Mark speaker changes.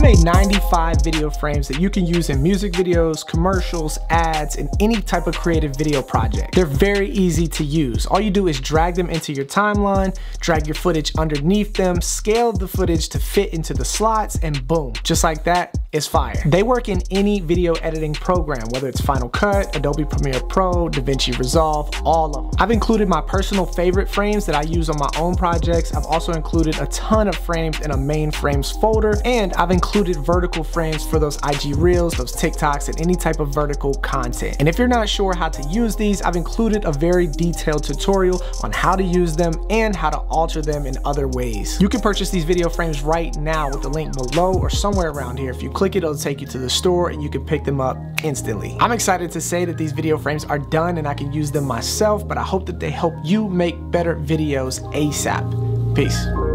Speaker 1: I've made 95 video frames that you can use in music videos, commercials, ads, and any type of creative video project. They're very easy to use. All you do is drag them into your timeline, drag your footage underneath them, scale the footage to fit into the slots, and boom, just like that, it's fire. They work in any video editing program, whether it's Final Cut, Adobe Premiere Pro, DaVinci Resolve, all of them. I've included my personal favorite frames that I use on my own projects. I've also included a ton of frames in a main frames folder, and I've included vertical frames for those IG Reels, those TikToks, and any type of vertical content. And if you're not sure how to use these, I've included a very detailed tutorial on how to use them and how to alter them in other ways. You can purchase these video frames right now with the link below or somewhere around here. If you click it, it'll take you to the store and you can pick them up instantly. I'm excited to say that these video frames are done and I can use them myself, but I hope that they help you make better videos ASAP. Peace.